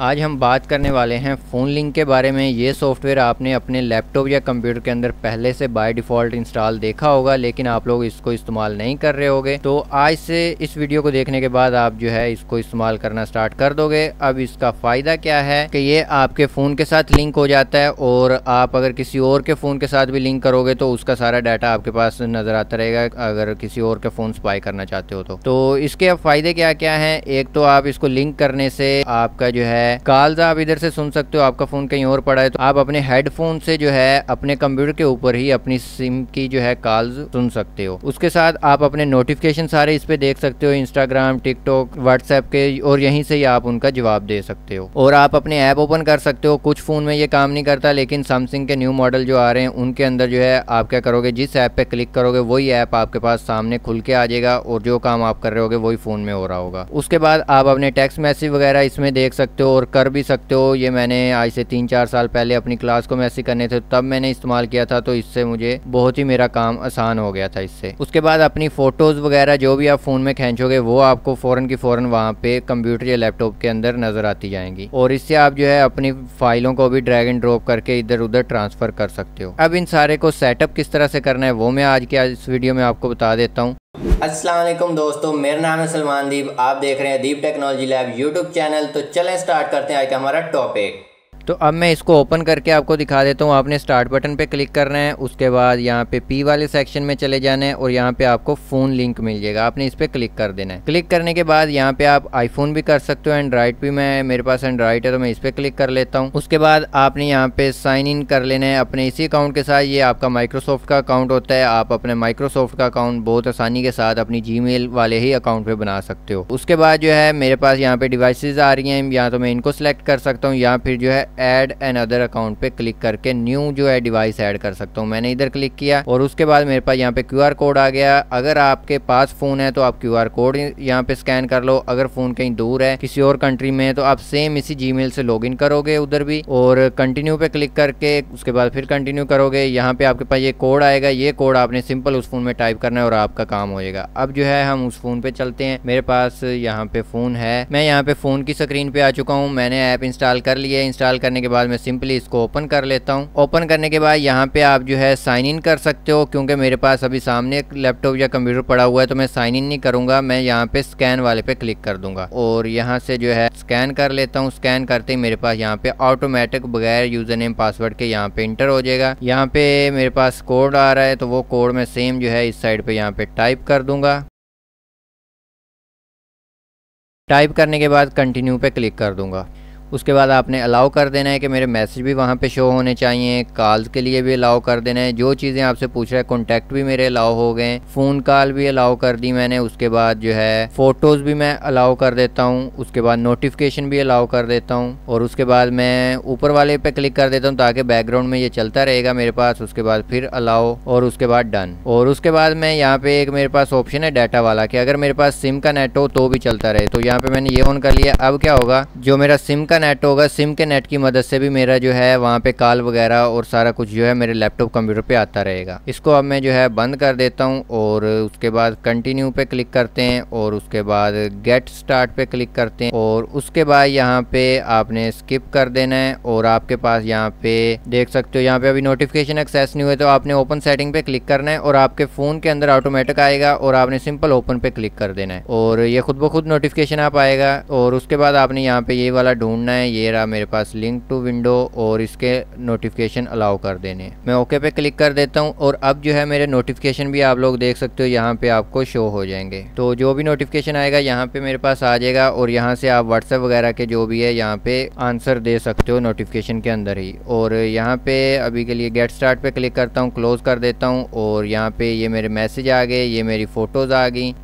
आज हम बात करने वाले हैं फ़ोन लिंक के बारे में। ये सॉफ्टवेयर आपने अपने लैपटॉप या कंप्यूटर के अंदर पहले से बाय डिफ़ॉल्ट इंस्टॉल देखा होगा लेकिन आप लोग इसको इस्तेमाल नहीं कर रहे होगे। तो आज से इस वीडियो को देखने के बाद आप जो है इसको इस्तेमाल करना स्टार्ट कर दोगे। अब इसका फ़ायदा क्या है कि ये आपके फ़ोन के साथ लिंक हो जाता है और आप अगर किसी और के फ़ोन के साथ भी लिंक करोगे तो उसका सारा डाटा आपके पास नज़र आता रहेगा अगर किसी और के फ़ोन स्पाई करना चाहते हो तो, तो इसके अब फ़ायदे क्या क्या हैं? एक तो आप इसको लिंक करने से आपका जो है कॉल्स आप इधर से सुन सकते हो, आपका फ़ोन कहीं और पड़ा है। तो आप अपने हेडफोन से जो है, अपने कंप्यूटर के ऊपर ही अपनी सिम की जो है कॉल्स सुन सकते हो। उसके साथ आप अपने नोटिफिकेशन सारे इस पे देख सकते हो इंस्टाग्राम टिकटॉक व्हाट्सएप के, और यहीं से ही आप उनका जवाब दे सकते हो। और आप अपने ऐप ओपन कर सकते हो। कुछ फ़ोन में ये काम नहीं करता, लेकिन सैमसंग के न्यू मॉडल जो आ रहे हैं, उनके अंदर जो है, आप क्या करोगे, जिस ऐप पे क्लिक करोगे, वही ऐप आपके पास सामने खुल के आ जाएगा, और जो काम आप कर रहे होगे, वही फ़ोन में हो रहा होगा। उसके बाद आप अपने टेक्स्ट मैसेज वगैरह इसमें देख सकते हो और कर भी सकते हो। ये मैंने आज से तीन चार साल पहले अपनी क्लास को मैसेज करने थे, तब मैंने इस्तेमाल किया था तो इससे मुझे बहुत ही मेरा काम आसान हो गया था इससे। उसके बाद अपनी फ़ोटोज़ वगैरह जो भी आप फ़ोन में खींचोगे, वो आपको फ़ौरन की फ़ौरन वहाँ पे कंप्यूटर या लैपटॉप के अंदर नज़र आती जाएँगी। और इससे आप जो है अपनी फाइलों को भी ड्रैग एंड ड्रॉप करके इधर उधर ट्रांसफ़र कर सकते हो। अब इन सारे को सेटअप किस तरह से करना है, वो मैं आज के आज इस वीडियो में आपको बता देता हूँ। असलम दोस्तों, मेरा नाम है सलमान दीप। आप देख रहे हैं Deep technology lab YouTube channel. तो चलें स्टार्ट करते हैं आज का हमारा टॉपिक। तो अब मैं इसको ओपन करके आपको दिखा देता हूँ। आपने स्टार्ट बटन पे क्लिक करना है, उसके बाद यहाँ पे पी वाले सेक्शन में चले जाना है और यहाँ पे आपको फ़ोन लिंक मिल जाएगा। आपने इस पर क्लिक कर देना है। क्लिक करने के बाद यहाँ पे आप आईफोन भी कर सकते हो एंड्रॉइड भी मैं, मेरे पास एंड्रॉइड है तो मैं इस पर क्लिक कर लेता हूँ। उसके बाद आपने यहाँ पे साइन इन कर लेना है अपने इसी अकाउंट के साथ। ये आपका माइक्रोसॉफ्ट का अकाउंट होता है। आप अपने माइक्रोसॉफ्ट का अकाउंट बहुत आसानी के साथ अपनी जी वाले ही अकाउंट पे बना सकते हो। उसके बाद जो है, मेरे पास यहाँ पे डिवाइसेज आ रही हैं। या तो मैं इनको सिलेक्ट कर सकता हूँ। या फिर जो है एड एन अदर अकाउंट पे क्लिक करके न्यू जो है डिवाइस ऐड कर सकता हूँ। मैंने इधर क्लिक किया और उसके बाद मेरे पास यहाँ पे क्यू कोड आ गया। अगर आपके पास फ़ोन है तो आप क्यू कोड यहाँ पे स्कैन कर लो। अगर फ़ोन कहीं दूर है, किसी और कंट्री में है तो आप सेम इसी जी से लॉग करोगे उधर भी और कंटिन्यू पे क्लिक करके उसके बाद फिर कंटिन्यू करोगे। यहाँ पे आपके पास ये कोड आएगा। ये कोड आपने सिंपल उस फ़ोन में टाइप करना है और आपका काम हो जाएगा। अब जो है हम उस फ़ोन पे चलते हैं। मेरे पास यहाँ पे फ़ोन है। मैं यहाँ पे फ़ोन की स्क्रीन पे आ चुका हूँ। मैंने ऐप इंस्टॉल कर लिया इंस्टॉल करने के बाद मैं सिंपली इसको ओपन कर लेता हूँ। ओपन करने के बाद यहाँ पे आप जो है साइन इन कर सकते हो, क्योंकि मेरे पास अभी सामने एक लैपटॉप या कंप्यूटर पड़ा हुआ है तो मैं साइन इन नहीं करूँगा। मैं यहाँ पे स्कैन वाले पे क्लिक कर दूँगा। और यहाँ से जो है स्कैन कर लेता हूँ। स्कैन करते ही मेरे पास यहाँ पे ऑटोमेटिक बगैर यूज़र नेम पासवर्ड के यहाँ पे इंटर हो जाएगा। यहाँ पे मेरे पास कोड आ रहा है तो वो कोड मैं सेम जो है इस साइड पे यहाँ पे टाइप कर दूँगा। टाइप करने के बाद कंटिन्यू पे क्लिक कर दूँगा। उसके बाद आपने अलाउ कर देना है कि मेरे मैसेज भी वहाँ पे शो होने चाहिए कॉल्स के लिए भी अलाउ कर देना है, जो चीज़ें आपसे पूछ रहा है कॉन्टैक्ट भी मेरे अलाउ हो गए फ़ोन कॉल भी अलाउ कर दी मैंने, उसके बाद जो है फ़ोटोज़ भी मैं अलाउ कर देता हूँ, उसके बाद नोटिफिकेशन भी अलाउ कर देता हूँ, और उसके बाद मैं ऊपर वाले पे क्लिक कर देता हूँ ताकि बैकग्राउंड में ये चलता रहेगा मेरे पास, उसके बाद फिर अलाउ और उसके बाद डन और उसके बाद मैं यहाँ पे एक मेरे पास ऑप्शन है डाटा वाला कि अगर मेरे पास सिम का नेट हो तो भी चलता रहे तो यहाँ पे मैंने ये ऑन कर लिया, अब क्या होगा, जो मेरा सिम का नेट होगा, सिम के नेट की मदद से भी मेरा जो है वहाँ पे कॉल वगैरह और सारा कुछ जो है मेरे लैपटॉप कंप्यूटर पे आता रहेगा। इसको अब मैं जो है बंद कर देता हूँ और उसके बाद कंटिन्यू पे क्लिक करते हैं और उसके बाद गेट स्टार्ट पे क्लिक करते हैं और उसके बाद यहाँ पे आपने स्किप कर देना है और आपके पास यहाँ पे देख सकते हो, यहाँ पे अभी नोटिफिकेशन एक्सेस नहीं हुए तो आपने ओपन सेटिंग पे क्लिक करना है और आपके फ़ोन के अंदर ऑटोमेटिक आएगा और आपने सिंपल ओपन पे क्लिक कर देना है। और ये खुद ब खुद नोटिफिकेशन आप आएगा और उसके बाद आपने यहाँ पे ये वाला ढूंढना है, ये रहा मेरे पास लिंक टू विंडो और इसके नोटिफिकेशन अलाउ कर देने। मैं ओके पे क्लिक कर देता हूँ और अब जो है मेरे नोटिफिकेशन भी आप लोग देख सकते हो, यहाँ पे आपको शो हो जाएँगे। तो जो भी नोटिफिकेशन आएगा, यहाँ पे मेरे पास आ जाएगा और यहाँ से आप व्हाट्सएप वगैरह के जो भी है, यहाँ पे आंसर दे सकते हो नोटिफिकेशन के अंदर ही। और यहाँ पे अभी के लिए गेट स्टार्ट पे क्लिक करता हूँ क्लोज कर देता हूँ और यहाँ पे ये मेरे मैसेज आ गए, ये मेरी फ़ोटोज़ आ गई।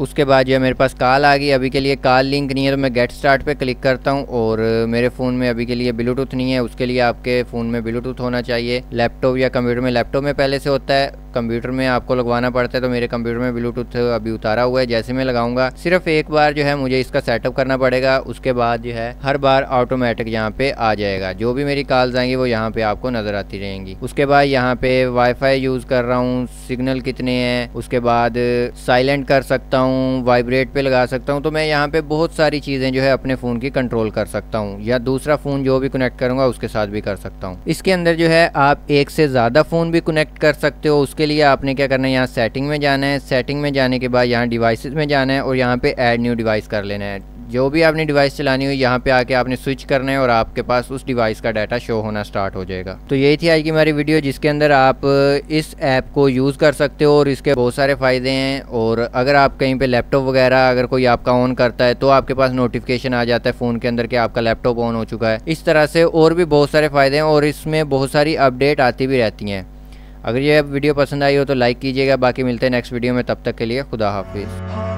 उसके बाद जो है मेरे पास कॉल आ गई। अभी के लिए कॉल लिंक नहीं है तो मैं गेट स्टार्ट पे क्लिक करता हूँ और मेरे फ़ोन में अभी के लिए ब्लूटूथ नहीं है। उसके लिए आपके फ़ोन में ब्लूटूथ होना चाहिए। लैपटॉप या कंप्यूटर में, लैपटॉप में पहले से होता है। कंप्यूटर में आपको लगवाना पड़ता है तो मेरे कंप्यूटर में ब्लूटूथ अभी उतारा हुआ है, जैसे मैं लगाऊँगा। सिर्फ़ एक बार जो है मुझे इसका सेटअप करना पड़ेगा, उसके बाद जो है हर बार ऑटोमेटिक यहाँ पे आ जाएगा। जो भी मेरी कॉल्स आएँगी, वो यहाँ पे आपको नज़र आती रहेंगी। उसके बाद यहाँ पे वाईफाई यूज़ कर रहा हूँ सिग्नल कितने हैं, उसके बाद साइलेंट कर सकता हूँ वाइब्रेट पे लगा सकता हूँ तो मैं यहाँ पे बहुत सारी चीज़ें जो है अपने फ़ोन की कंट्रोल कर सकता हूँ, या दूसरा फ़ोन जो भी कनेक्ट करूँगा, उसके साथ भी कर सकता हूँ। इसके अंदर जो है आप एक से ज़्यादा फ़ोन भी कनेक्ट कर सकते हो, उसके लिए आपने क्या करना है? यहाँ सेटिंग में जाना है। सेटिंग में जाने के बाद यहाँ डिवाइसेस में जाना है और यहाँ पे ऐड न्यू डिवाइस कर लेना है। जो भी आपने डिवाइस चलानी हो यहाँ पे आके आपने स्विच करना है और आपके पास उस डिवाइस का डाटा शो होना स्टार्ट हो जाएगा। तो यही थी आज की हमारी वीडियो जिसके अंदर आप इस ऐप को यूज़ कर सकते हो और इसके बहुत सारे फ़ायदे हैं। और अगर आप कहीं पे लैपटॉप वगैरह अगर कोई आपका ऑन करता है तो आपके पास नोटिफिकेशन आ जाता है फ़ोन के अंदर कि आपका लैपटॉप ऑन हो चुका है। इस तरह से और भी बहुत सारे फ़ायदे हैं और इसमें बहुत सारी अपडेट आती भी रहती हैं। अगर ये वीडियो पसंद आई हो तो लाइक कीजिएगा। बाकी मिलते हैं नेक्स्ट वीडियो में। तब तक के लिए खुदा हाफिज़।